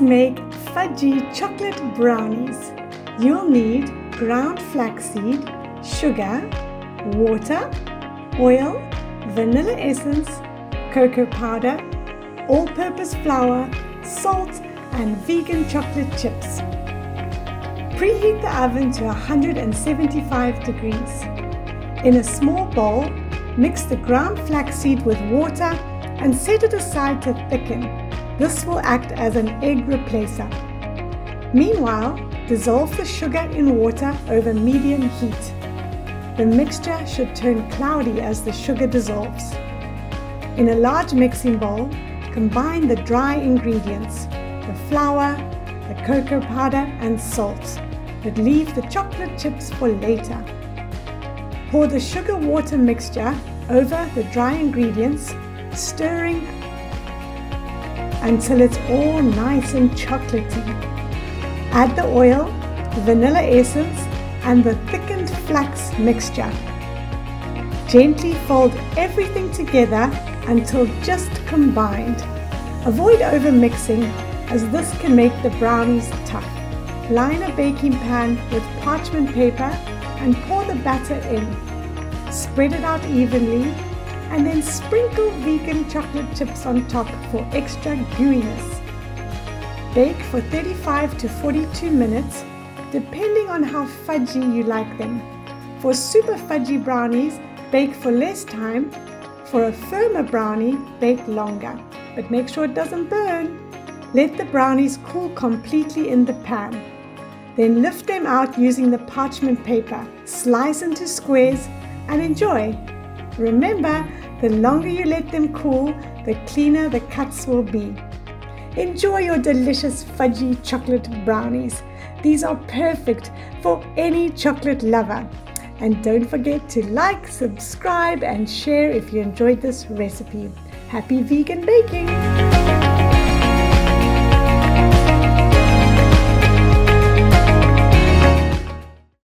Make fudgy chocolate brownies. You'll need ground flaxseed, sugar, water, oil, vanilla essence, cocoa powder, all-purpose flour, salt and vegan chocolate chips. Preheat the oven to 175 degrees. In a small bowl, mix the ground flaxseed with water and set it aside to thicken. This will act as an egg replacer. Meanwhile, dissolve the sugar in water over medium heat. The mixture should turn cloudy as the sugar dissolves. In a large mixing bowl, combine the dry ingredients, the flour, the cocoa powder and salt, but leave the chocolate chips for later. Pour the sugar water mixture over the dry ingredients, stirring until it's all nice and chocolatey. Add the oil, vanilla essence and the thickened flax mixture. Gently fold everything together until just combined. Avoid over mixing as this can make the brownies tough. Line a baking pan with parchment paper and pour the batter in. Spread it out evenly and then sprinkle vegan chocolate chips on top for extra gooiness. Bake for 35 to 42 minutes depending on how fudgy you like them. For super fudgy brownies, bake for less time. For a firmer brownie, bake longer. But make sure it doesn't burn. Let the brownies cool completely in the pan. Then lift them out using the parchment paper, slice into squares, and enjoy. Remember, the longer you let them cool, the cleaner the cuts will be. Enjoy your delicious fudgy chocolate brownies. These are perfect for any chocolate lover. And don't forget to like, subscribe and share if you enjoyed this recipe. Happy vegan baking!